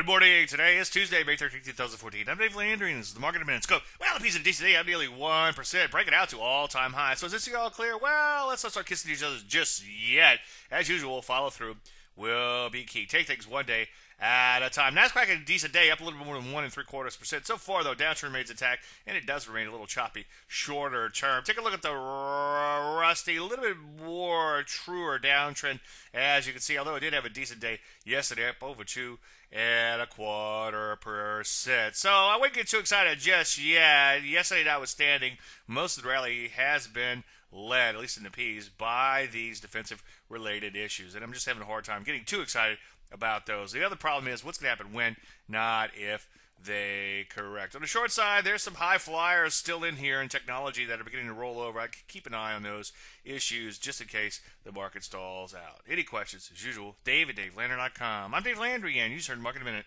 Good morning. Today is Tuesday, May 13th, 2014. I'm Dave Landry, and this is the Market Minute Scope. Well, a piece of today, I'm nearly 1%, breaking out to all-time high. So is this all clear? Well, let's not start kissing each other just yet. As usual, follow through will be key. Take things one day at a time. Nasdaq had a decent day, up a little bit more than one and three quarters percent. So far, though, downtrend remains intact, and it does remain a little choppy shorter term. Take a look at the Rusty, a little bit more truer downtrend, as you can see. Although it did have a decent day yesterday, up over two and a quarter percent. So I wouldn't get too excited just yet. Yesterday, notwithstanding, most of the rally has been led, at least in the P's, by these defensive related issues. And I'm just having a hard time getting too excited about those. The other problem is what's going to happen when, not if they correct. On the short side, there's some high flyers still in here in technology that are beginning to roll over. I keep an eye on those issues just in case the market stalls out. Any questions, as usual, Dave at DaveLandry.com. I'm Dave Landry, and you just heard Market a Minute.